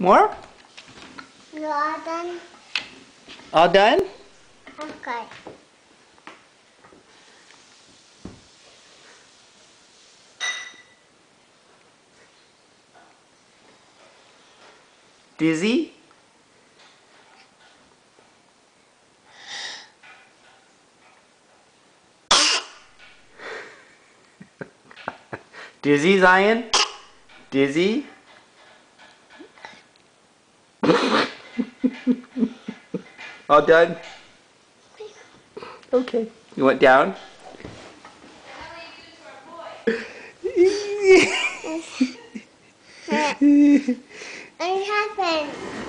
More? You all done? All done? Okay. Dizzy? Dizzy, Zion? Dizzy? All done? Okay. You went down? What happened?